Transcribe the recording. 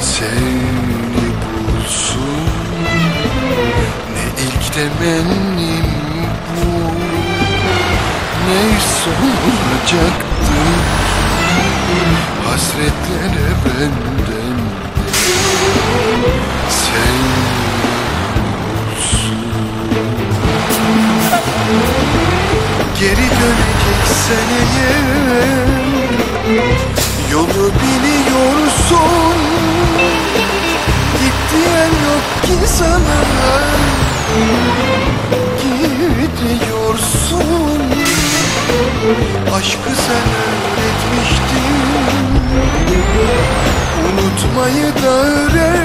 seni bulsun. Ne ilk temennim bu? Ne soracaktı Hasretlere benden Sen Geri döneceksen eğer Yolu biliyorsun sana Gidiyorsun. Aşkı sen öğretmiştin. Unutmayı da öğret